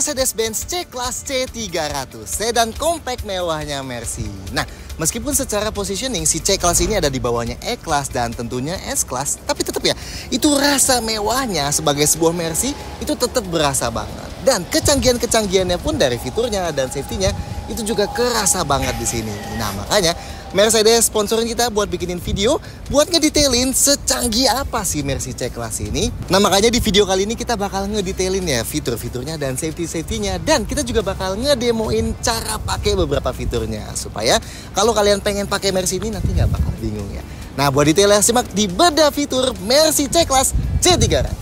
Mercedes-Benz C-Class C300, sedan compact mewahnya Mercy. Nah, meskipun secara positioning si C-Class ini ada di bawahnya E-Class dan tentunya S-Class, tapi tetap ya, itu rasa mewahnya sebagai sebuah Mercy itu tetap berasa banget. Dan kecanggihan-kecanggihannya pun dari fiturnya dan safety-nya itu juga kerasa banget di sini. Nah, makanya Mercedes sponsorin kita buat bikinin video buat ngedetailin secanggih apa sih Mercy C-Class ini. Nah makanya di video kali ini kita bakal ngedetailin ya fitur-fiturnya dan safety-safetynya dan kita juga bakal ngedemoin cara pakai beberapa fiturnya supaya kalau kalian pengen pakai Mercy ini nanti nggak bakal bingung ya. Nah buat detailnya simak di beda fitur Mercy C-Class C300.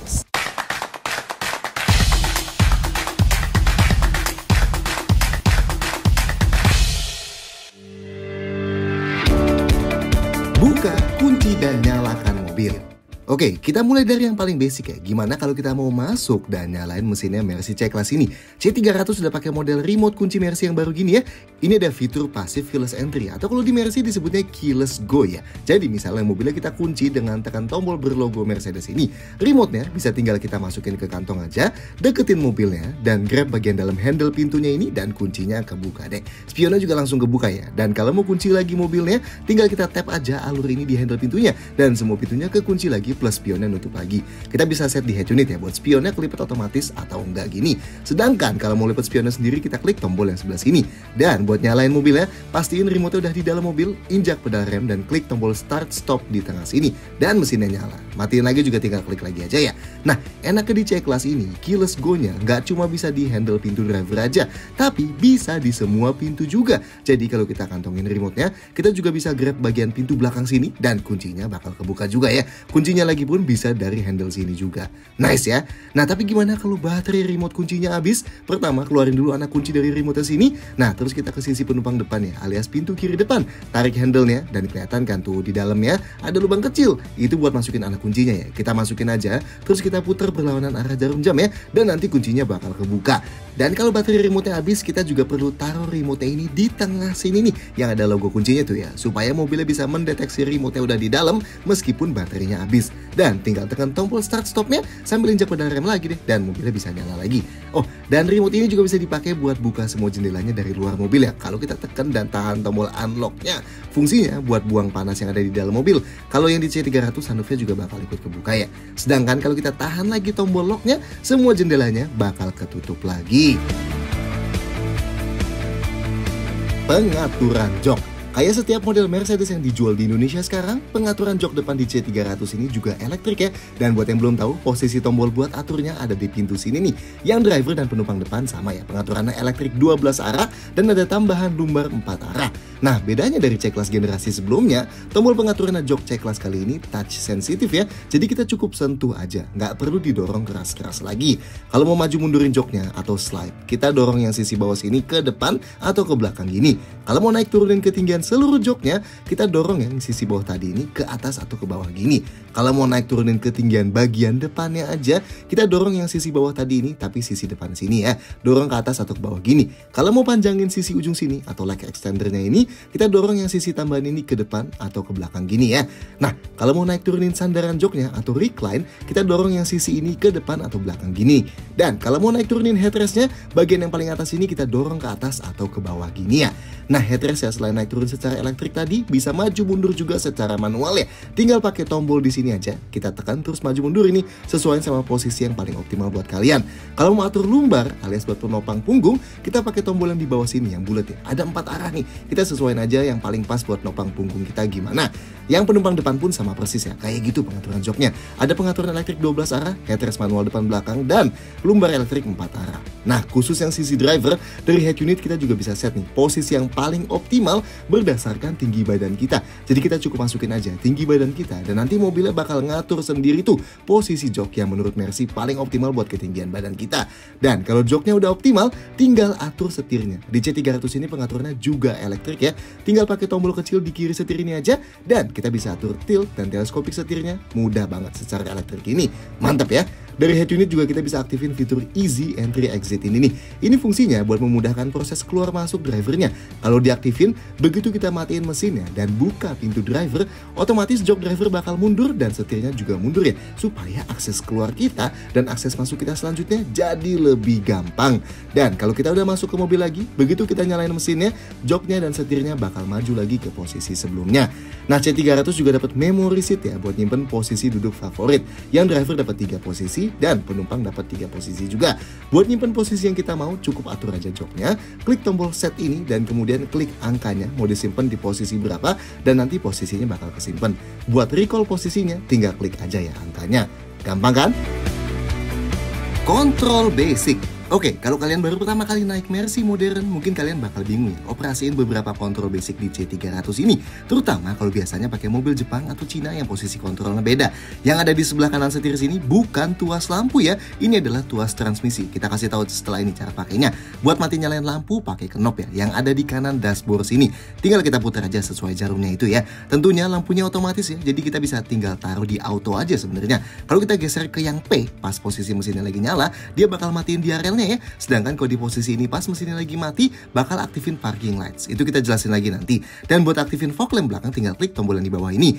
Dan nyalakan mobil. Oke, kita mulai dari yang paling basic ya. Gimana kalau kita mau masuk dan nyalain mesinnya Mercy C-Class ini? C300 sudah pakai model remote kunci Mercy yang baru gini ya. Ini ada fitur passive keyless entry atau kalau di Mercy disebutnya keyless go ya. Jadi misalnya mobilnya kita kunci dengan tekan tombol berlogo Mercedes ini. Remote-nya bisa tinggal kita masukin ke kantong aja, deketin mobilnya, dan grab bagian dalam handle pintunya ini dan kuncinya kebuka deh. Spionnya juga langsung kebuka ya. Dan kalau mau kunci lagi mobilnya, tinggal kita tap aja alur ini di handle pintunya. Dan semua pintunya kekunci lagi plus spionnya nutup lagi. Kita bisa set di head unit ya buat spionnya kelipet otomatis atau enggak gini. Sedangkan kalau mau lipat spionnya sendiri kita klik tombol yang sebelah sini. Dan buat nyalain mobilnya, pastiin remote udah di dalam mobil, injak pedal rem dan klik tombol start stop di tengah sini dan mesinnya nyala. Matiin lagi juga tinggal klik lagi aja ya. Nah, enaknya di C-Class ini, keyless go-nya nggak cuma bisa di handle pintu driver aja, tapi bisa di semua pintu juga. Jadi kalau kita kantongin remote-nya, kita juga bisa grab bagian pintu belakang sini dan kuncinya bakal kebuka juga ya. Kuncinya lagi pun bisa dari handle sini juga. Nice ya. Nah, tapi gimana kalau baterai remote kuncinya habis? Pertama, keluarin dulu anak kunci dari remote sini. Nah, terus kita ke sisi penumpang depan ya, alias pintu kiri depan. Tarik handle-nya dan kelihatan kan tuh di dalamnya ada lubang kecil. Itu buat masukin anak kuncinya ya. Kita masukin aja, terus kita putar berlawanan arah jarum jam ya, dan nanti kuncinya bakal kebuka. Dan kalau baterai remote-nya habis, kita juga perlu taruh remote-nya ini di tengah sini nih, yang ada logo kuncinya tuh ya, supaya mobilnya bisa mendeteksi remote-nya udah di dalam meskipun baterainya habis. Dan tinggal tekan tombol start stopnya sambil injak pedal rem lagi deh, dan mobilnya bisa nyala lagi. Oh, dan remote ini juga bisa dipakai buat buka semua jendelanya dari luar mobil ya. Kalau kita tekan dan tahan tombol unlock-nya, fungsinya buat buang panas yang ada di dalam mobil. Kalau yang di C300 sunroofnya juga bakal ikut kebuka ya. Sedangkan kalau kita tahan lagi tombol lock-nya, semua jendelanya bakal ketutup lagi. Pengaturan jok Kayak setiap model Mercedes yang dijual di Indonesia sekarang, pengaturan jok depan di C300 ini juga elektrik ya. Dan buat yang belum tahu, posisi tombol buat aturnya ada di pintu sini nih. Yang driver dan penumpang depan sama ya, pengaturannya elektrik 12 arah dan ada tambahan lumbar 4 arah. Nah, bedanya dari C-Class generasi sebelumnya, tombol pengaturan jok C-Class kali ini touch sensitif ya. Jadi kita cukup sentuh aja, nggak perlu didorong keras-keras lagi. Kalau mau maju mundurin joknya atau slide, kita dorong yang sisi bawah sini ke depan atau ke belakang gini. Kalau mau naik turunin ketinggian seluruh joknya, kita dorong yang sisi bawah tadi ini ke atas atau ke bawah gini. Kalau mau naik turunin ketinggian bagian depannya aja, kita dorong yang sisi bawah tadi ini tapi sisi depan sini ya. Dorong ke atas atau ke bawah gini. Kalau mau panjangin sisi ujung sini atau leg extendernya ini, kita dorong yang sisi tambahan ini ke depan atau ke belakang gini ya. Nah, kalau mau naik turunin sandaran joknya atau recline, kita dorong yang sisi ini ke depan atau belakang gini. Dan kalau mau naik turunin headrestnya, bagian yang paling atas ini kita dorong ke atas atau ke bawah gini ya. Nah, headrest ya selain naik turun secara elektrik tadi, bisa maju mundur juga secara manual ya. Tinggal pakai tombol di sini aja, kita tekan terus maju mundur ini sesuai sama posisi yang paling optimal buat kalian. Kalau mau atur lumbar alias buat penopang punggung, kita pakai tombol yang di bawah sini yang bulat ya. Ada empat arah nih. Kita sesuaiin aja yang paling pas buat nopang punggung kita gimana. Yang penumpang depan pun sama persis ya, kayak gitu pengaturan joknya. Ada pengaturan elektrik 12 arah, headrest manual depan belakang, dan lumbar elektrik 4 arah. Nah, khusus yang sisi driver, dari head unit kita juga bisa set nih posisi yang paling optimal berdasarkan tinggi badan kita. Jadi kita cukup masukin aja tinggi badan kita dan nanti mobilnya bakal ngatur sendiri tuh posisi jok yang menurut Mercy paling optimal buat ketinggian badan kita. Dan kalau joknya udah optimal, tinggal atur setirnya. Di C300 ini pengaturannya juga elektrik ya. Tinggal pakai tombol kecil di kiri setir ini aja dan kita bisa atur tilt dan teleskopik setirnya mudah banget secara elektrik ini. Mantap ya. Dari head unit juga kita bisa aktifin fitur Easy Entry Exit ini nih. Ini fungsinya buat memudahkan proses keluar masuk drivernya. Kalau diaktifin, begitu kita matiin mesinnya dan buka pintu driver, otomatis jok driver bakal mundur dan setirnya juga mundur ya. Supaya akses keluar kita dan akses masuk kita selanjutnya jadi lebih gampang. Dan kalau kita udah masuk ke mobil lagi, begitu kita nyalain mesinnya, joknya dan setirnya bakal maju lagi ke posisi sebelumnya. Nah C300 juga dapat memory seat ya buat nyimpen posisi duduk favorit. Yang driver dapat tiga posisi dan penumpang dapat tiga posisi juga. Buat nyimpen posisi yang kita mau, cukup atur aja joknya, klik tombol set ini dan kemudian klik angkanya mau disimpan di posisi berapa dan nanti posisinya bakal kesimpan. Buat recall posisinya, tinggal klik aja ya angkanya. Gampang kan? Kontrol basic Oke, kalau kalian baru pertama kali naik Mercy modern, mungkin kalian bakal bingung ya, operasiin beberapa kontrol basic di C300 ini. Terutama kalau biasanya pakai mobil Jepang atau Cina yang posisi kontrolnya beda. Yang ada di sebelah kanan setir sini bukan tuas lampu ya, ini adalah tuas transmisi. Kita kasih tahu setelah ini cara pakainya. Buat mati nyalain lampu, pakai knop ya, yang ada di kanan dashboard sini. Tinggal kita putar aja sesuai jarumnya itu ya. Tentunya lampunya otomatis ya, jadi kita bisa tinggal taruh di auto aja sebenarnya. Kalau kita geser ke yang P, pas posisi mesinnya lagi nyala, dia bakal matiin di area ya. Sedangkan kalau di posisi ini pas mesinnya lagi mati, bakal aktifin parking lights. Itu kita jelasin lagi nanti. Dan buat aktifin fog lamp belakang tinggal klik tombol yang di bawah ini.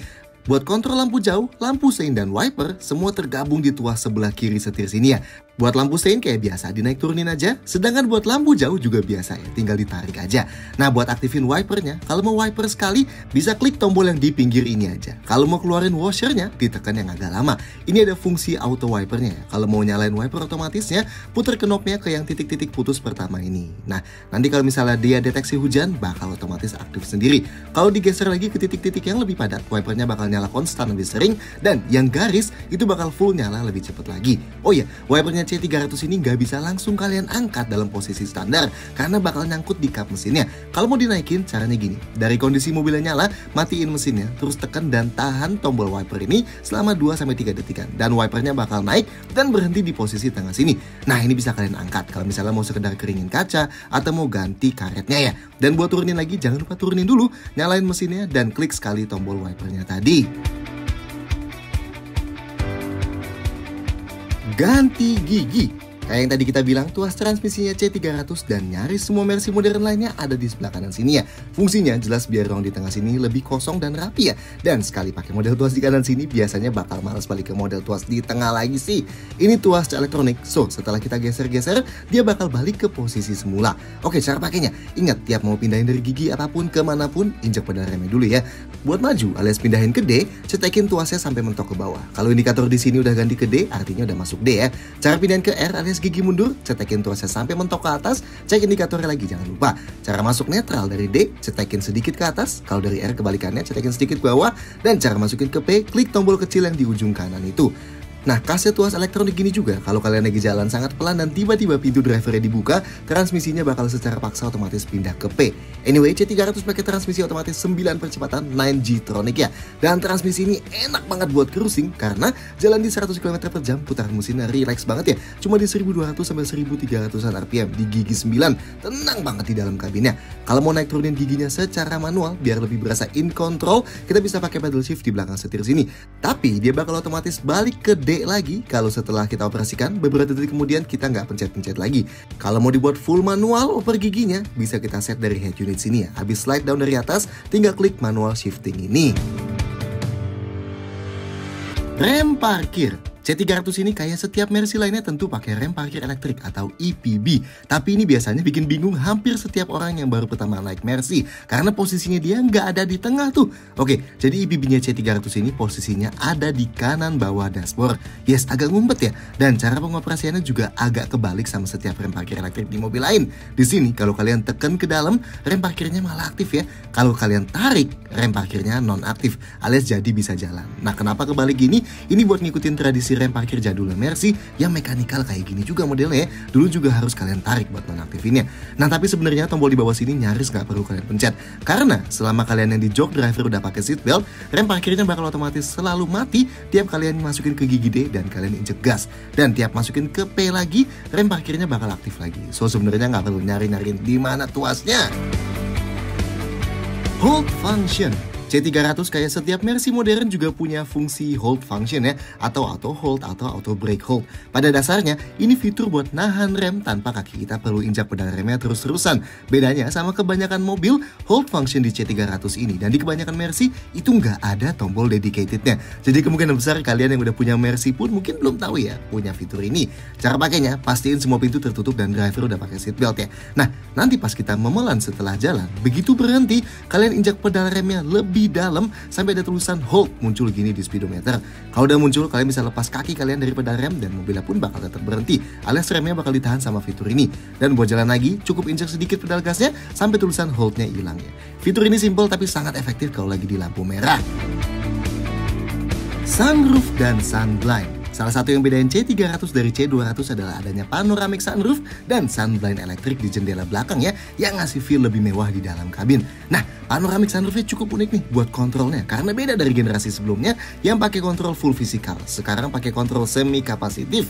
Buat kontrol lampu jauh, lampu sein dan wiper semua tergabung di tuas sebelah kiri setir sini ya. Buat lampu sein kayak biasa dinaik turunin aja, sedangkan buat lampu jauh juga biasa ya, tinggal ditarik aja. Nah buat aktifin wipernya, kalau mau wiper sekali bisa klik tombol yang di pinggir ini aja. Kalau mau keluarin washernya, ditekan yang agak lama. Ini ada fungsi auto wipernya ya. Kalau mau nyalain wiper otomatisnya, putar knopnya ke yang titik-titik putus pertama ini. Nah nanti kalau misalnya dia deteksi hujan, bakal otomatis aktif sendiri. Kalau digeser lagi ke titik-titik yang lebih padat, wipernya bakal nyala konstan lebih sering, dan yang garis itu bakal full nyala lebih cepat lagi. Oh iya, wipernya C300 ini nggak bisa langsung kalian angkat dalam posisi standar karena bakal nyangkut di kap mesinnya. Kalau mau dinaikin caranya gini, dari kondisi mobilnya nyala, matiin mesinnya, terus tekan dan tahan tombol wiper ini selama 2-3 detikan. Dan wipernya bakal naik dan berhenti di posisi tengah sini. Nah ini bisa kalian angkat kalau misalnya mau sekedar keringin kaca atau mau ganti karetnya ya. Dan buat turunin lagi jangan lupa turunin dulu, nyalain mesinnya dan klik sekali tombol wipernya tadi. Ganti gigi Kayak yang tadi kita bilang, tuas transmisinya C300 dan nyaris semua Mercy modern lainnya ada di sebelah kanan sini ya. Fungsinya jelas biar ruang di tengah sini lebih kosong dan rapi ya. Dan sekali pakai model tuas di kanan sini, biasanya bakal males balik ke model tuas di tengah lagi sih. Ini tuas elektronik, so setelah kita geser-geser, dia bakal balik ke posisi semula. Oke, cara pakainya. Ingat, tiap mau pindahin dari gigi apa pun ke mana pun, injak pedal remnya dulu ya. Buat maju alias pindahin ke D, cetekin tuasnya sampai mentok ke bawah. Kalau indikator di sini udah ganti ke D, artinya udah masuk D ya. Cara pindahin ke R alias gigi mundur, cetekin tuasnya sampai mentok ke atas, cek indikatornya lagi, jangan lupa. Cara masuk netral dari D, cetekin sedikit ke atas, kalau dari R kebalikannya, cetekin sedikit ke bawah, dan cara masukin ke P, klik tombol kecil yang di ujung kanan itu. Nah, kaset tuas elektronik gini juga, kalau kalian lagi jalan sangat pelan dan tiba-tiba pintu drivernya dibuka, transmisinya bakal secara paksa otomatis pindah ke P. Anyway, C300 pakai transmisi otomatis 9 percepatan 9G Tronic ya. Dan transmisi ini enak banget buat cruising karena jalan di 100 km per jam putaran mesinnya relax banget ya. Cuma di 1200 sampai 1300an RPM di gigi 9. Tenang banget di dalam kabinnya. Kalau mau naik turunin giginya secara manual biar lebih berasa in control, kita bisa pakai pedal shift di belakang setir sini. Tapi dia bakal otomatis balik ke D lagi kalau setelah kita operasikan beberapa detik kemudian kita nggak pencet-pencet lagi. Kalau mau dibuat full manual oper giginya bisa kita set dari head unit sini ya. Habis slide down dari atas tinggal klik manual shifting ini. Rem parkir C300 ini kayak setiap Mercy lainnya tentu pakai rem parkir elektrik atau EPB. Tapi ini biasanya bikin bingung hampir setiap orang yang baru pertama naik Mercy. Karena posisinya dia nggak ada di tengah tuh. Oke, jadi EPB-nya C300 ini posisinya ada di kanan bawah dashboard. Yes, agak ngumpet ya. Dan cara pengoperasiannya juga agak kebalik sama setiap rem parkir elektrik di mobil lain. Di sini kalau kalian tekan ke dalam, rem parkirnya malah aktif ya. Kalau kalian tarik, rem parkirnya non aktif alias jadi bisa jalan. Nah, kenapa kebalik gini? Ini buat ngikutin tradisi rem parkir jadulnya Mercy yang mekanikal kayak gini juga modelnya ya. Dulu juga harus kalian tarik buat nonaktifinnya. Nah tapi sebenarnya tombol di bawah sini nyaris nggak perlu kalian pencet. Karena selama kalian yang di jok driver udah pakai seat belt, rem parkirnya bakal otomatis selalu mati tiap kalian masukin ke gigi D dan kalian injek gas. Dan tiap masukin ke P lagi, rem parkirnya bakal aktif lagi. So sebenarnya nggak perlu nyari-nyariin di mana tuasnya. Hold function C300 kayak setiap Mercy modern juga punya fungsi hold function ya, atau auto hold atau auto brake hold. Pada dasarnya, ini fitur buat nahan rem tanpa kaki kita perlu injak pedal remnya terus-terusan. Bedanya sama kebanyakan mobil, hold function di C300 ini dan di kebanyakan Mercy itu nggak ada tombol dedicatednya. Jadi kemungkinan besar kalian yang udah punya Mercy pun mungkin belum tahu ya punya fitur ini. Cara pakainya, pastiin semua pintu tertutup dan driver udah pakai seatbelt ya. Nah, nanti pas kita memelan setelah jalan, begitu berhenti, kalian injak pedal remnya lebih lebih dalam sampai ada tulisan hold muncul gini di speedometer. Kalau udah muncul, kalian bisa lepas kaki kalian dari pedal rem dan mobilnya pun bakal tetap berhenti. Alias remnya bakal ditahan sama fitur ini. Dan buat jalan lagi, cukup injak sedikit pedal gasnya sampai tulisan holdnya hilang ya. Fitur ini simple tapi sangat efektif kalau lagi di lampu merah. Sunroof dan Sunblind Salah satu yang bedain C300 dari C200 adalah adanya panoramic sunroof dan sunblind elektrik di jendela belakang ya, yang ngasih feel lebih mewah di dalam kabin. Nah, panoramic sunroofnya cukup unik nih buat kontrolnya, karena beda dari generasi sebelumnya yang pakai kontrol full physical. Sekarang pakai kontrol semi kapasitif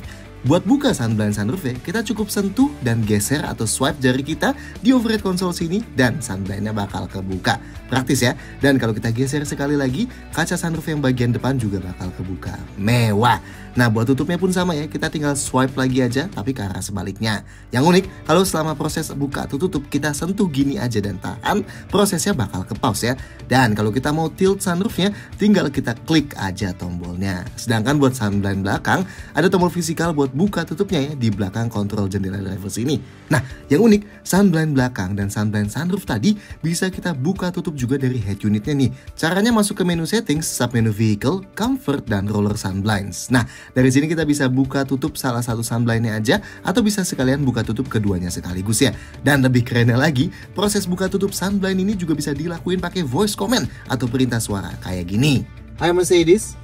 Buat buka sunblind sunroof ya, kita cukup sentuh dan geser atau swipe jari kita di overhead konsol sini dan sunblindnya bakal kebuka. Praktis ya. Dan kalau kita geser sekali lagi, kaca sunroof yang bagian depan juga bakal kebuka. Mewah. Nah buat tutupnya pun sama ya, kita tinggal swipe lagi aja tapi ke arah sebaliknya. Yang unik, kalau selama proses buka atau tutup kita sentuh gini aja dan tahan, prosesnya bakal ke pause ya. Dan kalau kita mau tilt sunroofnya, tinggal kita klik aja tombolnya. Sedangkan buat sunblind belakang, ada tombol fisikal buat buka tutupnya ya di belakang kontrol jendela driver sini. Nah, yang unik, sunblind belakang dan sunblind sunroof tadi bisa kita buka tutup juga dari head unitnya nih. Caranya masuk ke menu settings, submenu vehicle, comfort, dan roller sunblinds. Nah, dari sini kita bisa buka tutup salah satu sunblindnya aja atau bisa sekalian buka tutup keduanya sekaligus ya. Dan lebih kerennya lagi, proses buka tutup sunblind ini juga bisa dilakuin pakai voice command atau perintah suara kayak gini. Hi Mercedes.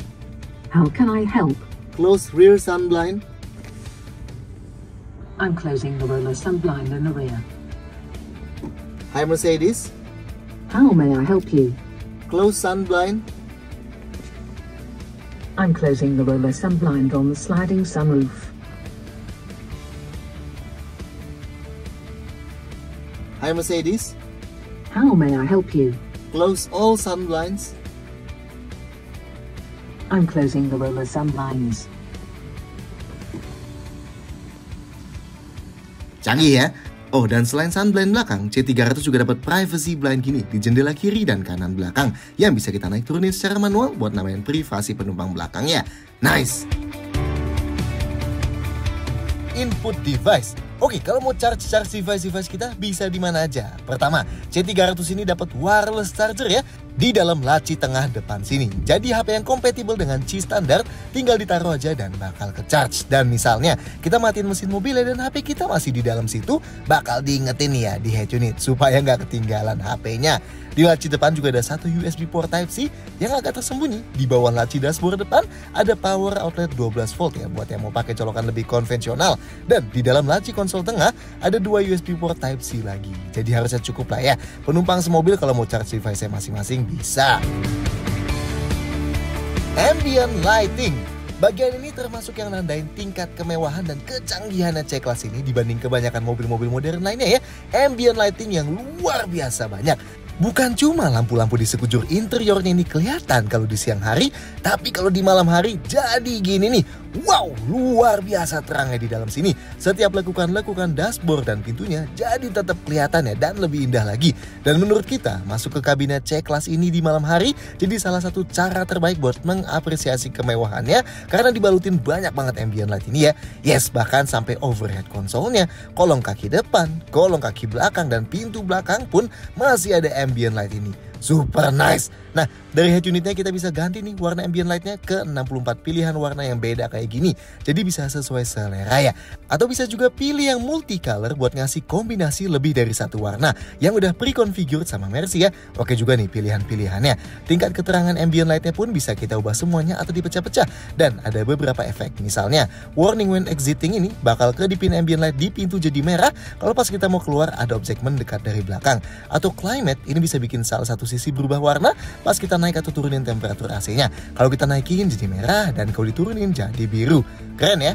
How can I help? Close rear sunblind. I'm closing the roller sunblind in the rear. Hi Mercedes. How may I help you? Close sunblind. I'm closing the roller sunblind on the sliding sunroof. Hi Mercedes. How may I help you? Close all sunblinds. I'm closing the roller sunblinds. Canggih ya? Oh, dan selain sunblind belakang, C300 juga dapat privacy blind gini di jendela kiri dan kanan belakang yang bisa kita naik turunin secara manual buat namain privasi penumpang belakangnya. Nice! Input device Oke, kalau mau charge-charge device-device kita bisa di mana aja. Pertama, C300 ini dapat wireless charger ya di dalam laci tengah depan sini. Jadi HP yang kompatibel dengan C standar tinggal ditaruh aja dan bakal ke charge. Dan misalnya kita matiin mesin mobilnya dan HP kita masih di dalam situ, bakal diingetin ya di head unit supaya nggak ketinggalan HP-nya. Di laci depan juga ada satu USB port Type-C yang agak tersembunyi. Di bawah laci dashboard depan ada power outlet 12 volt ya buat yang mau pakai colokan lebih konvensional. Dan di dalam laci konsol tengah ada dua USB port Type-C lagi. Jadi harusnya cukup lah ya. Penumpang semobil kalau mau charge device masing-masing bisa. Ambient lighting Bagian ini termasuk yang nandain tingkat kemewahan dan kecanggihan C-Class ini dibanding kebanyakan mobil-mobil modern lainnya ya. Ambient lighting yang luar biasa banyak. Bukan cuma lampu-lampu di sekujur interiornya ini kelihatan kalau di siang hari, tapi kalau di malam hari jadi gini nih. Wow, luar biasa terangnya di dalam sini. Setiap lekukan-lekukan dashboard dan pintunya jadi tetap kelihatan ya dan lebih indah lagi. Dan menurut kita, masuk ke kabinet C-Class ini di malam hari jadi salah satu cara terbaik buat mengapresiasi kemewahannya karena dibalutin banyak banget ambient light ini ya. Yes, bahkan sampai overhead konsolnya, kolong kaki depan, kolong kaki belakang dan pintu belakang pun masih ada ambient light ini. Super nice. Nah, dari head unitnya kita bisa ganti nih warna ambient lightnya ke 64 pilihan warna yang beda kayak gini. Jadi bisa sesuai selera ya. Atau bisa juga pilih yang multicolor buat ngasih kombinasi lebih dari satu warna yang udah pre-configured sama Mercy ya. Oke juga nih pilihan-pilihannya. Tingkat keterangan ambient lightnya pun bisa kita ubah semuanya atau dipecah-pecah. Dan ada beberapa efek. Misalnya, warning when exiting ini bakal kedipin ambient light di pintu jadi merah kalau pas kita mau keluar ada objek mendekat dari belakang. Atau climate ini bisa bikin salah satu sisi berubah warna pas kita naik atau turunin temperatur AC-nya. Kalau kita naikin jadi merah dan kalau diturunin jadi biru. Keren ya?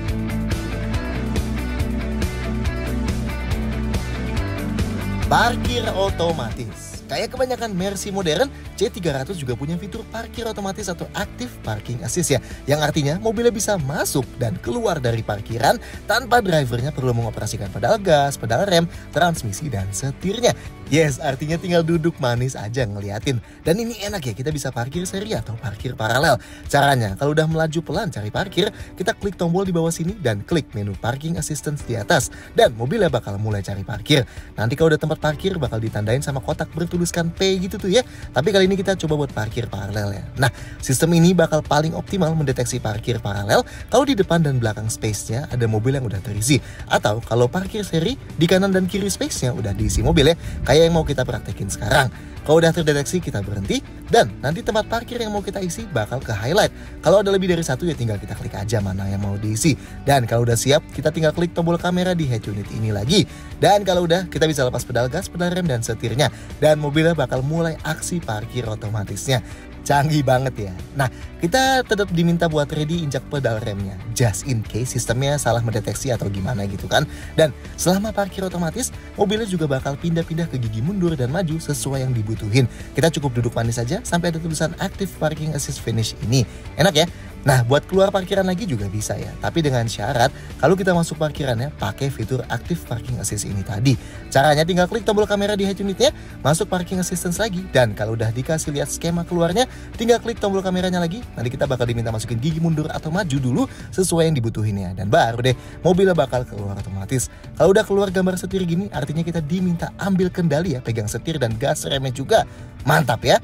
Parkir otomatis. Kayak kebanyakan Mercy modern, C300 juga punya fitur parkir otomatis atau active parking assist ya. Yang artinya mobilnya bisa masuk dan keluar dari parkiran tanpa drivernya perlu mengoperasikan pedal gas, pedal rem, transmisi, dan setirnya. Yes, artinya tinggal duduk manis aja ngeliatin. Dan ini enak ya, kita bisa parkir seri atau parkir paralel. Caranya, kalau udah melaju pelan cari parkir, kita klik tombol di bawah sini dan klik menu parking assistance di atas. Dan mobilnya bakal mulai cari parkir. Nanti kalau udah tempat parkir bakal ditandain sama kotak bertuliskan P gitu tuh ya. Tapi kali ini kita coba buat parkir paralel ya. Nah, sistem ini bakal paling optimal mendeteksi parkir paralel kalau di depan dan belakang space-nya ada mobil yang udah terisi. Atau kalau parkir seri, di kanan dan kiri space-nya udah diisi mobil ya. Kayak yang mau kita praktekin sekarang. Kalau udah terdeteksi kita berhenti dan nanti tempat parkir yang mau kita isi bakal ke highlight. Kalau ada lebih dari satu ya tinggal kita klik aja mana yang mau diisi. Dan kalau udah siap kita tinggal klik tombol kamera di head unit ini lagi. Dan kalau udah kita bisa lepas pedal gas, pedal rem dan setirnya. Dan mobilnya bakal mulai aksi parkir otomatisnya. Canggih banget ya. Nah, kita tetap diminta buat ready injak pedal remnya. Just in case sistemnya salah mendeteksi atau gimana gitu kan. Dan selama parkir otomatis, mobilnya juga bakal pindah-pindah ke gigi mundur dan maju sesuai yang dibutuhin. Kita cukup duduk manis saja sampai ada tulisan Active Parking Assist Finish ini. Enak ya? Nah, buat keluar parkiran lagi juga bisa ya. Tapi dengan syarat, kalau kita masuk parkirannya, pakai fitur Active Parking Assist ini tadi. Caranya tinggal klik tombol kamera di head unitnya, masuk Parking Assistance lagi. Dan kalau udah dikasih lihat skema keluarnya, tinggal klik tombol kameranya lagi. Nanti kita bakal diminta masukin gigi mundur atau maju dulu sesuai yang dibutuhinnya. Dan baru deh, mobilnya bakal keluar otomatis. Kalau udah keluar gambar setir gini, artinya kita diminta ambil kendali ya, pegang setir dan gas remnya juga. Mantap ya!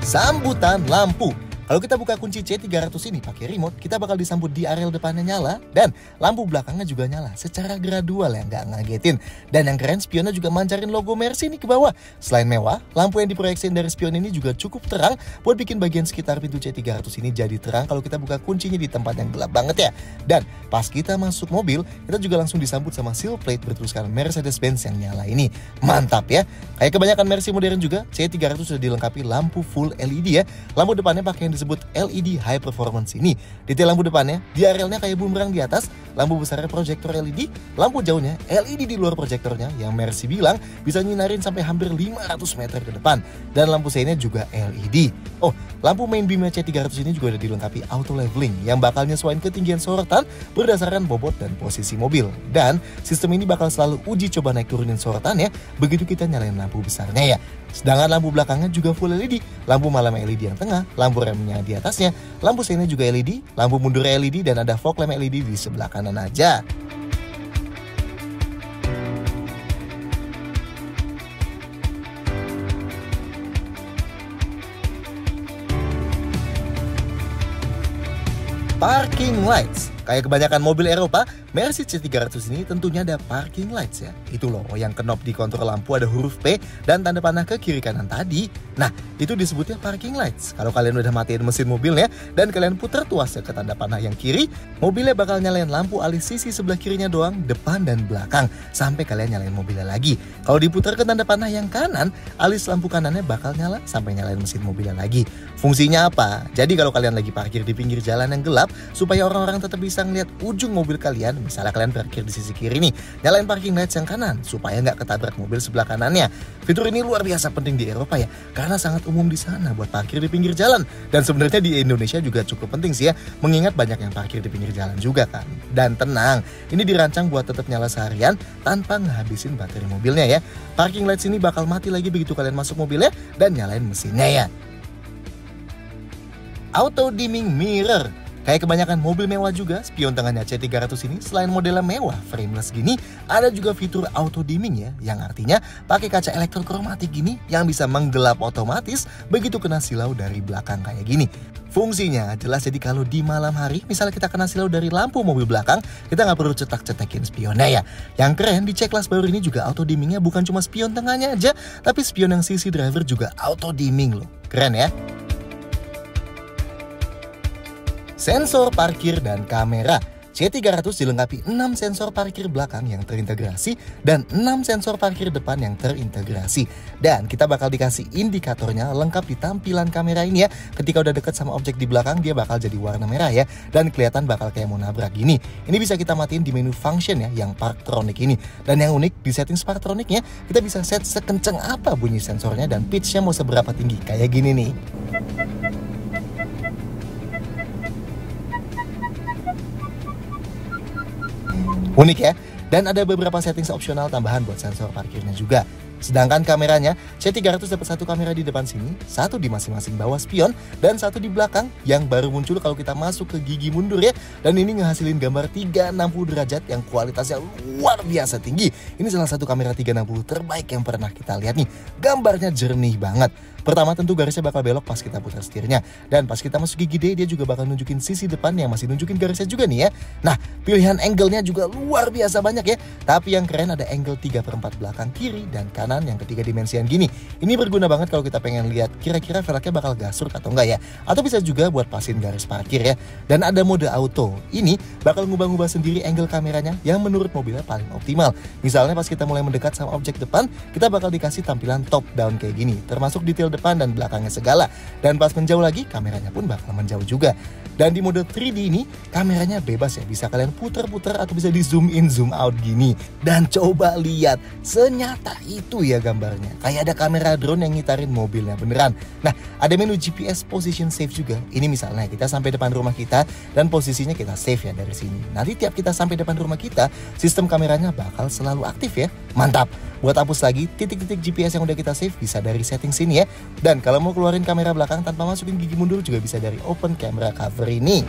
Sambutan lampu. Kalau kita buka kunci C300 ini pakai remote, kita bakal disambut di areal depannya nyala dan lampu belakangnya juga nyala secara gradual ya, nggak ngagetin. Dan yang keren spionnya juga mancarin logo Mercy ini ke bawah. Selain mewah, lampu yang diproyeksiin dari spion ini juga cukup terang buat bikin bagian sekitar pintu C300 ini jadi terang kalau kita buka kuncinya di tempat yang gelap banget ya. Dan pas kita masuk mobil, kita juga langsung disambut sama seal plate bertuliskan Mercedes-Benz yang nyala ini. Mantap ya. Kayak kebanyakan Mercy modern juga, C300 sudah dilengkapi lampu full LED ya. Lampu depannya pakai disebut LED High Performance ini. Detail lampu depannya, di arealnya kayak bumerang di atas, lampu besarnya proyektor LED, lampu jauhnya LED di luar proyektornya yang Mercy bilang bisa nyinarin sampai hampir 500 meter ke depan. Dan lampu seinnya juga LED. Oh, lampu main beamnya C300 ini juga udah dilengkapi auto leveling yang bakal nyesuaiin ketinggian sorotan berdasarkan bobot dan posisi mobil. Dan sistem ini bakal selalu uji coba naik turunin sorotannya begitu kita nyalain lampu besarnya ya. Sedangkan lampu belakangnya juga full LED, lampu malam LED yang tengah, lampu remnya di atasnya, lampu seinnya juga LED, lampu mundur LED dan ada fog lamp LED di sebelah kanan aja. Parking lights Kayak kebanyakan mobil Eropa, Mercy C300 ini tentunya ada parking lights ya. Itu loh yang kenop di kontrol lampu ada huruf P dan tanda panah ke kiri kanan tadi. Nah, itu disebutnya parking lights. Kalau kalian udah matiin mesin mobilnya dan kalian putar tuasnya ke tanda panah yang kiri, mobilnya bakal nyalain lampu alis sisi sebelah kirinya doang, depan dan belakang, sampai kalian nyalain mobilnya lagi. Kalau diputar ke tanda panah yang kanan, alis lampu kanannya bakal nyala sampai nyalain mesin mobilnya lagi. Fungsinya apa? Jadi kalau kalian lagi parkir di pinggir jalan yang gelap, supaya orang-orang tetap bisa bisa ngeliat ujung mobil kalian, misalnya kalian parkir di sisi kiri nih, nyalain parking lights yang kanan supaya nggak ketabrak mobil sebelah kanannya. Fitur ini luar biasa penting di Eropa ya, karena sangat umum di sana buat parkir di pinggir jalan. Dan sebenarnya di Indonesia juga cukup penting sih ya, mengingat banyak yang parkir di pinggir jalan juga kan. Dan tenang, ini dirancang buat tetap nyala seharian tanpa ngehabisin baterai mobilnya ya. Parking lights ini bakal mati lagi begitu kalian masuk mobilnya dan nyalain mesinnya ya. Auto dimming mirror Kayak kebanyakan mobil mewah juga, spion tengahnya C300 ini selain modelnya mewah, frameless gini, ada juga fitur auto dimming ya, yang artinya pakai kaca elektrokromatik gini yang bisa menggelap otomatis begitu kena silau dari belakang kayak gini. Fungsinya jelas jadi kalau di malam hari, misalnya kita kena silau dari lampu mobil belakang, kita nggak perlu cetak-cetakin spionnya ya. Yang keren di C-Class baru ini juga auto dimmingnya bukan cuma spion tengahnya aja, tapi spion yang sisi driver juga auto dimming loh. Keren ya? Sensor parkir dan kamera. C300 dilengkapi 6 sensor parkir belakang yang terintegrasi dan 6 sensor parkir depan yang terintegrasi. Dan kita bakal dikasih indikatornya lengkap di tampilan kamera ini ya. Ketika udah deket sama objek di belakang dia bakal jadi warna merah ya dan kelihatan bakal kayak mau nabrak gini. Ini bisa kita matiin di menu function ya yang Parktronic ini. Dan yang unik di setting Parktronicnya kita bisa set sekenceng apa bunyi sensornya dan pitchnya mau seberapa tinggi kayak gini nih. Unik ya. Dan ada beberapa settings opsional tambahan buat sensor parkirnya juga. Sedangkan kameranya, C300 dapat satu kamera di depan sini, satu di masing-masing bawah spion, dan satu di belakang yang baru muncul kalau kita masuk ke gigi mundur ya. Dan ini ngehasilin gambar 360 derajat yang kualitasnya luar biasa tinggi. Ini salah satu kamera 360 terbaik yang pernah kita lihat nih. Gambarnya jernih banget. Pertama tentu garisnya bakal belok pas kita putar setirnya. Dan pas kita masuk gigi D, dia juga bakal nunjukin sisi depan yang masih nunjukin garisnya juga nih ya. Nah, pilihan angle-nya juga luar biasa banyak ya. Tapi yang keren ada angle 3 per 4 belakang kiri dan kanan yang ketiga dimensian gini. Ini berguna banget kalau kita pengen lihat kira-kira velgnya bakal gasur atau enggak ya. Atau bisa juga buat pasin garis parkir ya. Dan ada mode auto. Ini bakal ngubah-ngubah sendiri angle kameranya yang menurut mobilnya paling optimal. Misalnya pas kita mulai mendekat sama objek depan, kita bakal dikasih tampilan top down kayak gini. Termasuk detail depan dan belakangnya segala. Dan pas menjauh lagi, kameranya pun bakal menjauh juga. Dan di mode 3D ini, kameranya bebas ya. Bisa kalian puter-puter atau bisa di zoom in, zoom out gini. Dan coba lihat, senyata itu ya gambarnya. Kayak ada kamera drone yang ngitarin mobilnya beneran. Nah, ada menu GPS position save juga. Ini misalnya kita sampai depan rumah kita dan posisinya kita save ya dari sini. Nanti tiap kita sampai depan rumah kita, sistem kameranya bakal selalu aktif ya. Mantap. Buat hapus lagi titik-titik GPS yang udah kita save bisa dari setting sini ya. Dan kalau mau keluarin kamera belakang tanpa masukin gigi mundur juga bisa dari open camera cover ini.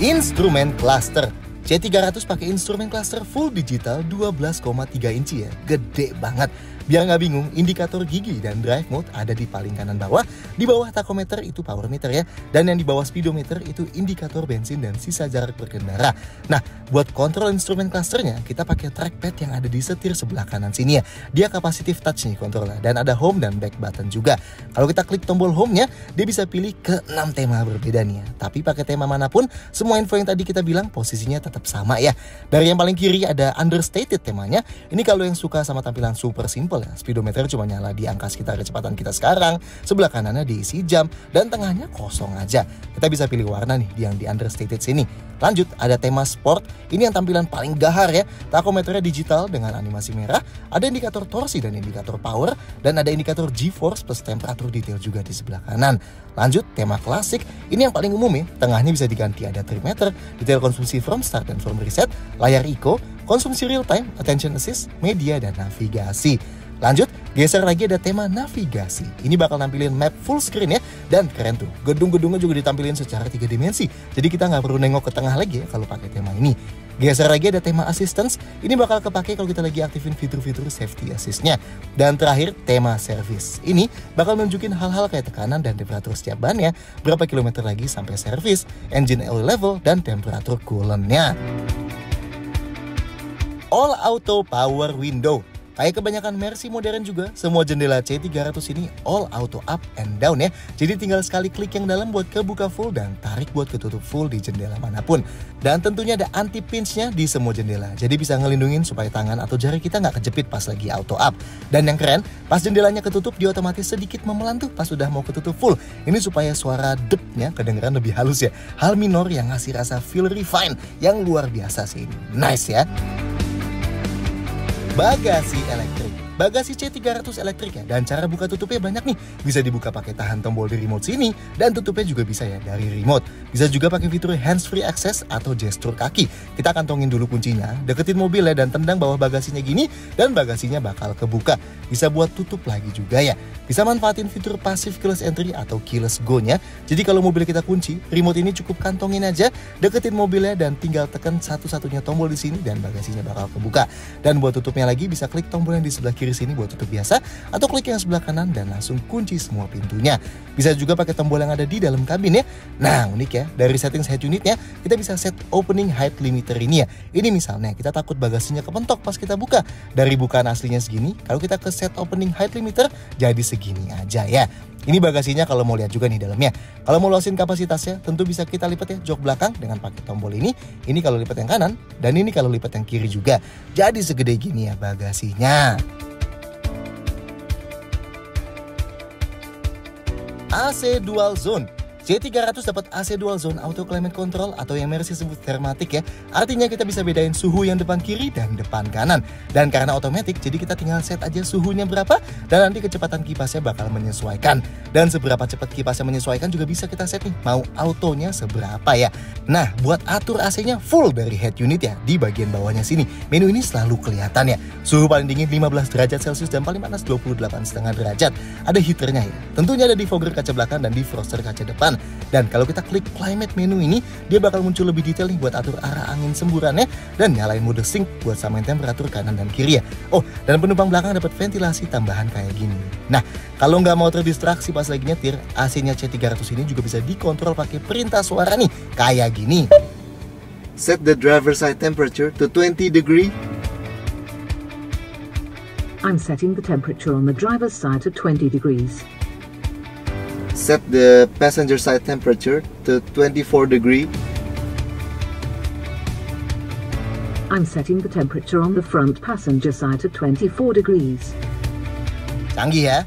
Instrumen cluster. C300 pakai instrumen cluster full digital 12,3 inci ya. Gede banget. Biar nggak bingung, indikator gigi dan drive mode ada di paling kanan bawah. Di bawah tachometer itu power meter ya. Dan yang di bawah speedometer itu indikator bensin dan sisa jarak berkendara. Nah, buat kontrol instrumen clusternya, kita pakai trackpad yang ada di setir sebelah kanan sini ya. Dia kapasitif touch nih kontrolnya. Dan ada home dan back button juga. Kalau kita klik tombol home-nya, dia bisa pilih ke 6 tema berbeda nih ya. Tapi pakai tema mana pun, semua info yang tadi kita bilang posisinya tetap sama ya. Dari yang paling kiri ada understated temanya. Ini kalau yang suka sama tampilan super simple ya. Speedometer cuma nyala di angka sekitar kecepatan kita sekarang. Sebelah kanannya diisi jam dan tengahnya kosong aja. Kita bisa pilih warna nih yang di understated sini. Lanjut ada tema sport. Ini yang tampilan paling gahar ya. Tachometernya digital dengan animasi merah. Ada indikator torsi dan indikator power dan ada indikator G-force plus temperatur detail juga di sebelah kanan. Lanjut tema klasik. Ini yang paling umum ya. Tengahnya bisa diganti ada trimeter, detail konsumsi from start dan from reset, layar eco, konsumsi real time, attention assist, media dan navigasi. Lanjut, geser lagi ada tema navigasi. Ini bakal nampilin map full screen ya. Dan keren tuh, gedung-gedungnya juga ditampilin secara tiga dimensi. Jadi kita nggak perlu nengok ke tengah lagi ya kalau pakai tema ini. Geser lagi ada tema assistance. Ini bakal kepake kalau kita lagi aktifin fitur-fitur safety assist-nya. Dan terakhir, tema service. Ini bakal nunjukin hal-hal kayak tekanan dan temperatur setiap bannya, berapa kilometer lagi sampai service, engine oil level, dan temperatur coolant-nya. All Auto Power Window Kayak kebanyakan Mercy modern juga, semua jendela C300 ini all auto up and down ya. Jadi tinggal sekali klik yang dalam buat kebuka full dan tarik buat ketutup full di jendela mana pun. Dan tentunya ada anti pinch-nya di semua jendela. Jadi bisa ngelindungin supaya tangan atau jari kita nggak kejepit pas lagi auto up. Dan yang keren, pas jendelanya ketutup dia otomatis sedikit memelan tuh pas udah mau ketutup full. Ini supaya suara depnya kedengeran lebih halus ya. Hal minor yang ngasih rasa feel refine yang luar biasa sih. Nice ya. Bagasi elektrik. Bagasi C300 elektrik ya dan cara buka tutupnya banyak nih. Bisa dibuka pakai tahan tombol di remote sini dan tutupnya juga bisa ya dari remote. Bisa juga pakai fitur hands free access atau gestur kaki. Kita kantongin dulu kuncinya, deketin mobil ya dan tendang bawah bagasinya gini dan bagasinya bakal kebuka. Bisa buat tutup lagi juga ya. Bisa manfaatin fitur passive keyless entry atau keyless go-nya. Jadi kalau mobil kita kunci, remote ini cukup kantongin aja, deketin mobilnya dan tinggal tekan satu-satunya tombol di sini dan bagasinya bakal kebuka. Dan buat tutupnya lagi bisa klik tombol yang di sebelah kiri sini buat tutup biasa atau klik yang sebelah kanan dan langsung kunci semua pintunya. Bisa juga pakai tombol yang ada di dalam kabin ya. Nah, unik ya. Dari settings head unitnya, kita bisa set opening height limiter ini ya. Ini misalnya kita takut bagasinya kepentok pas kita buka. Dari bukaan aslinya segini, kalau kita ke set opening height limiter jadi segini aja ya. Ini bagasinya kalau mau lihat juga nih dalamnya. Kalau mau luasin kapasitasnya, tentu bisa kita lipat ya jok belakang dengan pakai tombol ini. Ini kalau lipat yang kanan, dan ini kalau lipat yang kiri juga. Jadi segede gini ya bagasinya. AC Dual Zone C300 dapat AC Dual Zone Auto Climate Control atau yang Mercy sebut Thermatic ya. Artinya kita bisa bedain suhu yang depan kiri dan depan kanan. Dan karena otomatis, jadi kita tinggal set aja suhunya berapa dan nanti kecepatan kipasnya bakal menyesuaikan. Dan seberapa cepat kipasnya menyesuaikan juga bisa kita set nih, mau autonya seberapa ya. Nah, buat atur AC-nya full dari head unit ya, di bagian bawahnya sini. Menu ini selalu kelihatan ya. Suhu paling dingin 15 derajat Celcius dan paling panas 28,5 derajat. Ada heaternya ya. Tentunya ada defogger kaca belakang dan defroster kaca depan dan kalau kita klik climate menu ini, dia bakal muncul lebih detail nih buat atur arah angin semburannya dan nyalain mode sync buat samain temperatur kanan dan kiri ya. Oh, dan penumpang belakang dapat ventilasi tambahan kayak gini. Nah, kalau nggak mau terdistraksi pas lagi nyetir, AC-nya C300 ini juga bisa dikontrol pakai perintah suara nih, kayak gini. Set the driver side temperature to 20 degree. I'm setting the temperature on the driver's side to 20 degrees. Set the passenger side temperature to 24 degree. I'm setting the temperature on the front passenger side to 24 degrees. Canggih ya.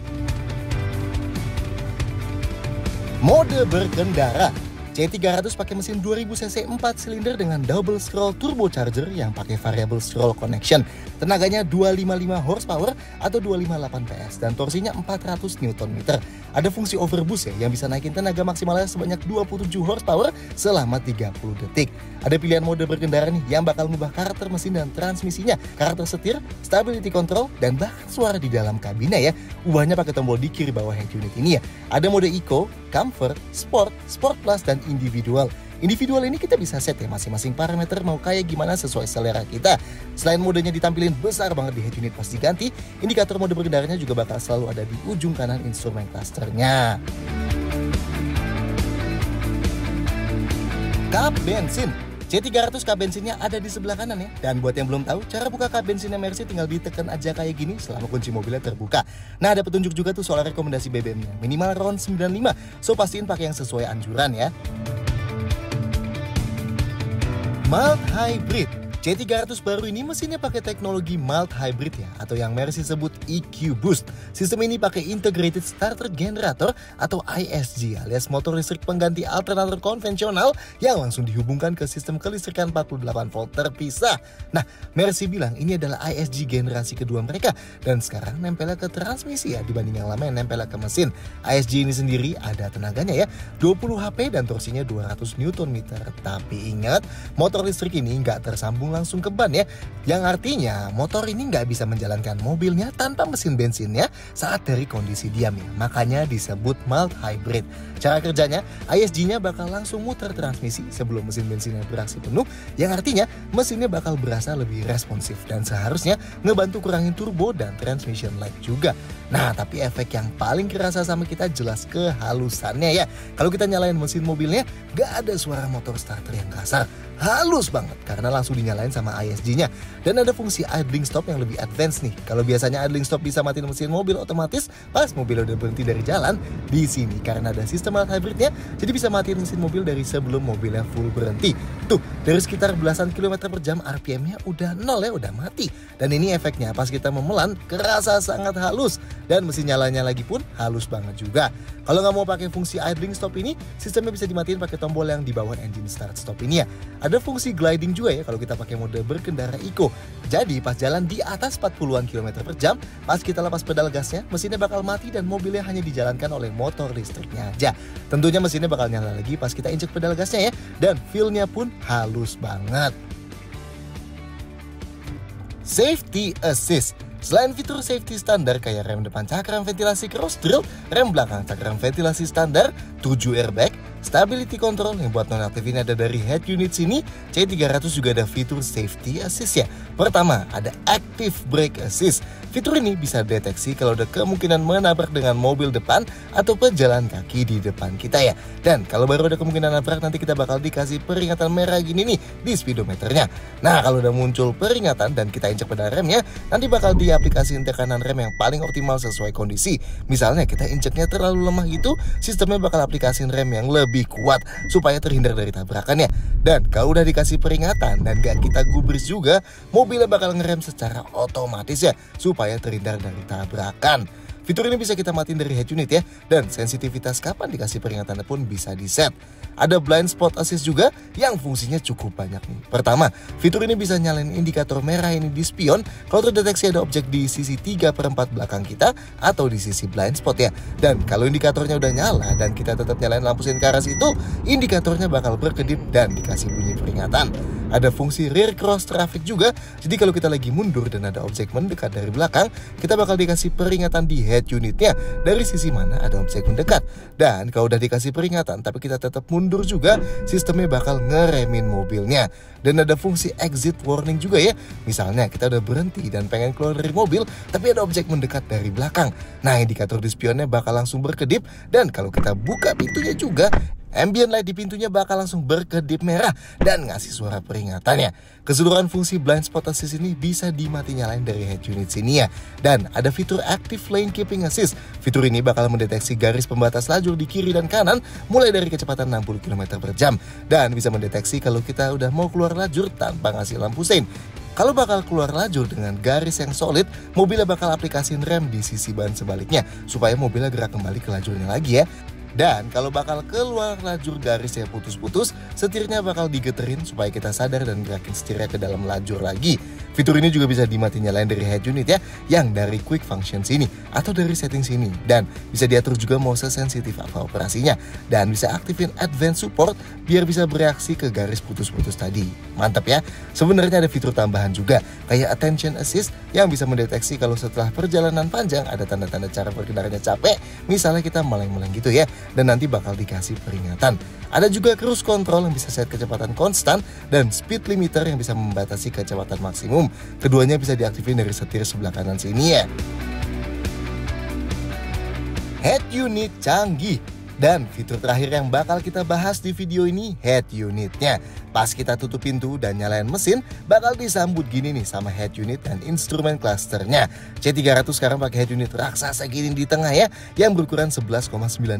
Mode berkendara C300 pakai mesin 2000 cc 4 silinder dengan double scroll turbocharger yang pakai variable scroll connection. Tenaganya 255 horsepower atau 258 PS dan torsinya 400 Nm. Ada fungsi overboost ya yang bisa naikin tenaga maksimalnya sebanyak 27 horsepower selama 30 detik. Ada pilihan mode berkendara nih yang bakal mengubah karakter mesin dan transmisinya, karakter setir, stability control, dan bahkan suara di dalam kabina ya. Ubahnya pakai tombol di kiri bawah head unit ini ya. Ada mode eco, comfort, sport, sport plus, dan individual. Individual ini kita bisa set ya masing-masing parameter mau kayak gimana sesuai selera kita. Selain modenya ditampilin besar banget di head unit pas diganti, indikator mode berkendaranya juga bakal selalu ada di ujung kanan instrumen clusternya. Kap bensin C300 kap bensinnya ada di sebelah kanan ya. Dan buat yang belum tahu, cara buka kap bensinnya Mercy tinggal ditekan aja kayak gini selama kunci mobilnya terbuka. Nah, ada petunjuk juga tuh soal rekomendasi BBM-nya. Minimal RON 95. So pastiin pakai yang sesuai anjuran ya. Mild Hybrid C300 baru ini mesinnya pakai teknologi mild hybrid ya, atau yang Mercy sebut EQ Boost. Sistem ini pakai Integrated Starter Generator atau ISG alias motor listrik pengganti alternator konvensional yang langsung dihubungkan ke sistem kelistrikan 48 volt terpisah. Nah, Mercy bilang ini adalah ISG generasi kedua mereka dan sekarang nempelnya ke transmisi ya dibanding yang lama yang nempelnya ke mesin. ISG ini sendiri ada tenaganya ya, 20 HP dan torsinya 200 Nm. Tapi ingat, motor listrik ini nggak tersambung langsung ke ban ya. Yang artinya motor ini nggak bisa menjalankan mobilnya tanpa mesin bensinnya saat dari kondisi diam ya. Makanya disebut mild hybrid. Cara kerjanya, ISG-nya bakal langsung muter transmisi sebelum mesin bensinnya beraksi penuh. Yang artinya mesinnya bakal berasa lebih responsif dan seharusnya ngebantu kurangin turbo dan transmission lag juga. Nah, tapi efek yang paling kerasa sama kita jelas kehalusannya ya. Kalau kita nyalain mesin mobilnya, gak ada suara motor starter yang kasar halus banget karena langsung dinyalain sama ISG-nya. Dan ada fungsi idling stop yang lebih advance nih. Kalau biasanya idling stop bisa matiin mesin mobil otomatis pas mobil udah berhenti dari jalan, di sini karena ada sistem mild hybridnya, jadi bisa matiin mesin mobil dari sebelum mobilnya full berhenti. Tuh, dari sekitar belasan kilometer per jam RPM-nya udah nol ya, udah mati. Dan ini efeknya pas kita memelan kerasa sangat halus dan mesin nyalanya lagi pun halus banget juga. Kalau nggak mau pakai fungsi idling stop ini, sistemnya bisa dimatiin pakai tombol yang di bawah engine start stop ini ya. Ada fungsi gliding juga ya kalau kita pakai mode berkendara eco. Jadi pas jalan di atas 40-an km per jam, pas kita lepas pedal gasnya, mesinnya bakal mati dan mobilnya hanya dijalankan oleh motor listriknya aja. Tentunya mesinnya bakal nyala lagi pas kita injek pedal gasnya ya, dan feel-nya pun halus banget. Safety Assist Selain fitur safety standar kayak rem depan cakram ventilasi cross drill, rem belakang cakram ventilasi standar, 7 airbag, stability control yang buat nonaktif ini ada dari head unit sini, C300 juga ada fitur safety assist ya. Pertama, ada Active Brake Assist. Fitur ini bisa deteksi kalau ada kemungkinan menabrak dengan mobil depan atau pejalan kaki di depan kita ya. Dan kalau baru ada kemungkinan nabrak nanti kita bakal dikasih peringatan merah gini nih di speedometernya. Nah kalau udah muncul peringatan dan kita injak pedal remnya, nanti bakal diaplikasikan tekanan rem yang paling optimal sesuai kondisi. Misalnya kita injeknya terlalu lemah gitu, sistemnya bakal aplikasiin rem yang lebih kuat supaya terhindar dari tabrakannya. Dan kalau udah dikasih peringatan dan gak kita gubris juga, mobilnya bakal ngerem secara otomatis ya supaya terhindar dari tabrakan. Fitur ini bisa kita matiin dari head unit ya, dan sensitivitas kapan dikasih peringatannya pun bisa di set. Ada blind spot assist juga yang fungsinya cukup banyak nih. Pertama, fitur ini bisa nyalain indikator merah ini di spion kalau terdeteksi ada objek di sisi 3 per 4 belakang kita atau di sisi blind spot ya. Dan kalau indikatornya udah nyala dan kita tetap nyalain lampu sen karas itu, indikatornya bakal berkedip dan dikasih bunyi peringatan. Ada fungsi rear cross traffic juga, jadi kalau kita lagi mundur dan ada objek mendekat dari belakang, kita bakal dikasih peringatan di head unitnya dari sisi mana ada objek mendekat. Dan kalau udah dikasih peringatan tapi kita tetap mundur juga, sistemnya bakal ngeremin mobilnya. Dan ada fungsi exit warning juga ya. Misalnya kita udah berhenti dan pengen keluar dari mobil, tapi ada objek mendekat dari belakang. Nah, indikator di spionnya bakal langsung berkedip dan kalau kita buka pintunya juga, Ambient light di pintunya bakal langsung berkedip merah dan ngasih suara peringatannya. Keseluruhan fungsi blind spot assist ini bisa dimati nyalain dari head unit sini ya. Dan ada fitur active lane keeping assist. Fitur ini bakal mendeteksi garis pembatas lajur di kiri dan kanan mulai dari kecepatan 60 km per jam. Dan bisa mendeteksi kalau kita udah mau keluar lajur tanpa ngasih lampu sein. Kalau bakal keluar lajur dengan garis yang solid, mobilnya bakal aplikasiin rem di sisi ban sebaliknya supaya mobilnya gerak kembali ke lajurnya lagi ya. Dan kalau bakal keluar lajur garisnya putus-putus, setirnya bakal digeterin supaya kita sadar dan gerakin setirnya ke dalam lajur lagi. Fitur ini juga bisa dimati nyalain dari head unit ya, yang dari quick function sini atau dari setting sini. Dan bisa diatur juga mau sesensitif apa operasinya. Dan bisa aktifin advanced support biar bisa bereaksi ke garis putus-putus tadi. Mantap ya. Sebenarnya ada fitur tambahan juga, kayak attention assist yang bisa mendeteksi kalau setelah perjalanan panjang ada tanda-tanda cara berkendaranya capek, misalnya kita meleng-meleng gitu ya dan nanti bakal dikasih peringatan. Ada juga cruise control yang bisa set kecepatan konstan dan speed limiter yang bisa membatasi kecepatan maksimum. Keduanya bisa diaktifin dari setir sebelah kanan sini ya. Head unit canggih dan fitur terakhir yang bakal kita bahas di video ini head unitnya. Pas kita tutup pintu dan nyalain mesin, bakal disambut gini nih sama head unit dan instrumen clusternya. C300 sekarang pakai head unit raksasa gini di tengah ya, yang berukuran 11,9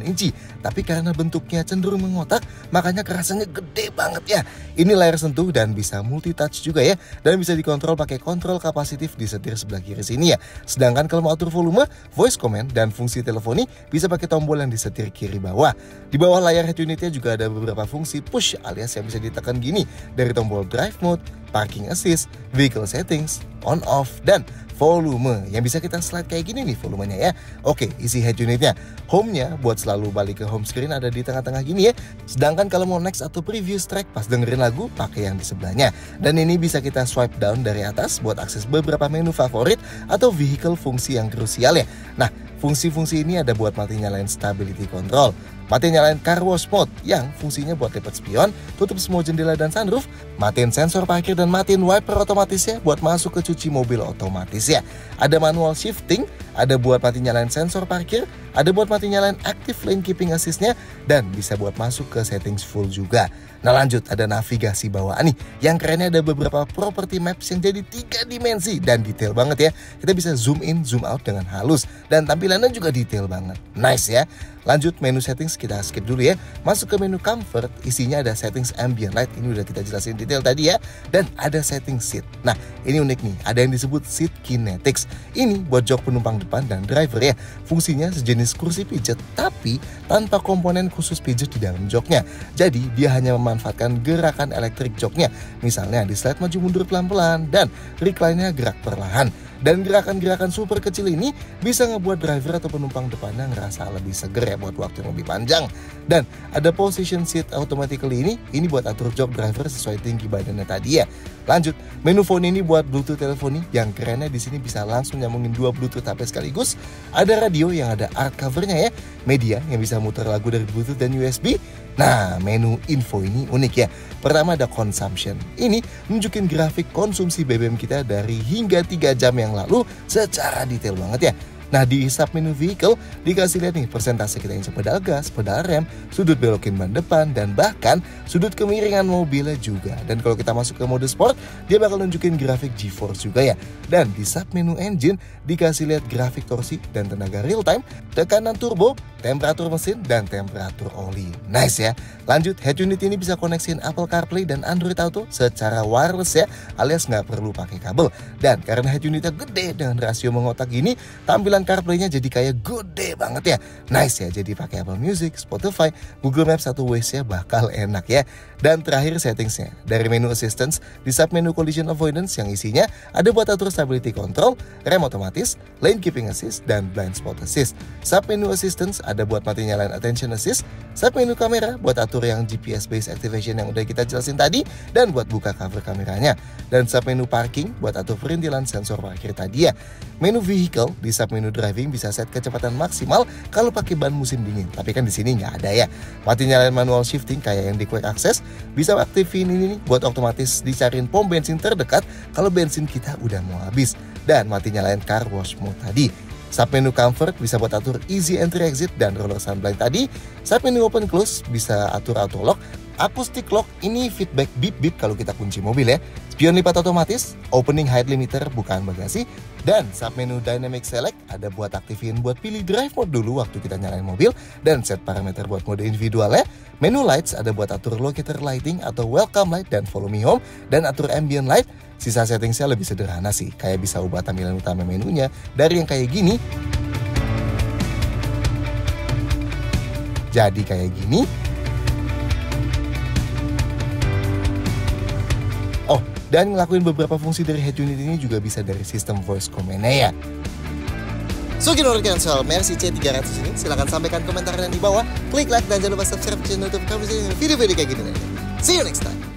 inci. Tapi karena bentuknya cenderung mengotak, makanya kerasanya gede banget ya. Ini layar sentuh dan bisa multi touch juga ya, dan bisa dikontrol pakai kontrol kapasitif di setir sebelah kiri sini ya. Sedangkan kalau mau atur volume, voice command dan fungsi teleponi bisa pakai tombol yang di setir kiri bawah. Di bawah layar head unitnya juga ada beberapa fungsi push alias yang bisa ditekan gini dari tombol drive mode, parking assist, vehicle settings, on off, dan volume yang bisa kita slide kayak gini nih volumenya ya. Oke, isi head unitnya. Home-nya buat selalu balik ke home screen ada di tengah-tengah gini ya. Sedangkan kalau mau next atau previous track pas dengerin lagu pakai yang di sebelahnya. Dan ini bisa kita swipe down dari atas buat akses beberapa menu favorit atau vehicle fungsi yang krusial ya. Nah, fungsi-fungsi ini ada buat mati nyalain stability control, Matiin nyalain car wash mode yang fungsinya buat lipat spion, tutup semua jendela dan sunroof, matiin sensor parkir dan matiin wiper otomatis ya buat masuk ke cuci mobil otomatis ya. Ada manual shifting, ada buat mati nyalain sensor parkir, ada buat mati nyalain active lane keeping assistnya, dan bisa buat masuk ke settings full juga. Nah lanjut ada navigasi bawaan nih. Yang kerennya ada beberapa property maps yang jadi tiga dimensi Dan detail banget ya. Kita bisa zoom in, zoom out dengan halus. Dan tampilannya juga detail banget. Nice ya Lanjut menu settings kita skip dulu ya. Masuk ke menu comfort, isinya ada settings ambient light. Ini udah kita jelasin detail tadi ya. Dan ada setting seat. Nah, ini unik nih. Ada yang disebut seat kinetics. Ini buat jok penumpang depan dan driver ya. Fungsinya sejenis kursi pijat tapi tanpa komponen khusus pijat di dalam joknya. Jadi, dia hanya memanfaatkan gerakan elektrik joknya. Misalnya di slide maju mundur pelan-pelan dan recline-nya gerak perlahan. Dan gerakan-gerakan super kecil ini bisa ngebuat driver atau penumpang depannya ngerasa lebih seger ya buat waktu yang lebih panjang. Dan ada position seat automatically ini, ini buat atur jok driver sesuai tinggi badannya tadi ya. Lanjut, menu phone ini buat Bluetooth teleponi yang kerennya di sini bisa langsung nyambungin dua Bluetooth HP sekaligus. Ada radio yang ada art covernya ya, media yang bisa muter lagu dari Bluetooth dan USB. Nah, menu info ini unik ya. Pertama ada consumption. Ini nunjukin grafik konsumsi BBM kita dari hingga 3 jam yang lalu secara detail banget ya. Nah di sub menu vehicle dikasih lihat nih persentase kita yang pedal gas, pedal rem, sudut belokin ban depan, dan bahkan sudut kemiringan mobilnya juga. Dan kalau kita masuk ke mode sport, dia bakal nunjukin grafik G-Force juga ya. Dan di sub menu engine dikasih lihat grafik torsi dan tenaga real time, tekanan turbo, temperatur mesin, dan temperatur oli. Nice ya. Lanjut, head unit ini bisa koneksiin Apple CarPlay dan Android Auto secara wireless ya, alias nggak perlu pakai kabel. Dan karena head unitnya gede dengan rasio mengotak gini, tampilan CarPlay-nya jadi kayak gede banget ya. Nice ya, jadi pakai Apple Music, Spotify, Google Maps atau Waze-nya bakal enak ya. Dan terakhir settingsnya, dari menu assistance di sub menu collision avoidance yang isinya ada buat atur stability control, rem otomatis, lane keeping assist, dan blind spot assist. Sub menu assistance ada buat mati nyalain attention assist, sub menu kamera buat atur yang GPS based activation yang udah kita jelasin tadi, dan buat buka cover kameranya. Dan sub menu parking buat atur perintilan sensor parkir tadi ya. Menu vehicle di sub menu driving bisa set kecepatan maksimal kalau pakai ban musim dingin. Tapi kan di sini nggak ada ya. Mati nyalain manual shifting kayak yang di quick access bisa aktifin ini nih buat otomatis dicariin pom bensin terdekat kalau bensin kita udah mau habis. Dan mati nyalain car wash mode tadi. Sub menu comfort bisa buat atur easy entry exit dan roller sunblind tadi. Sub menu open close bisa atur auto lock Acoustic lock ini feedback beep beep kalau kita kunci mobil ya. Spion lipat otomatis, opening height limiter bukan bagasi, dan sub menu dynamic select ada buat aktifin buat pilih drive mode dulu waktu kita nyalain mobil dan set parameter buat mode individualnya. Menu lights ada buat atur locator lighting atau welcome light dan follow me home dan atur ambient light. Sisa settingsnya lebih sederhana sih, kayak bisa ubah tampilan utama menunya dari yang kayak gini jadi kayak gini Dan ngelakuin beberapa fungsi dari head unit ini juga bisa dari sistem voice command ya. So gimana cancel Mercy C300 ini. Silahkan sampaikan komentar di bawah. Klik like dan jangan lupa subscribe channel YouTube kami video-video kayak gini See you next time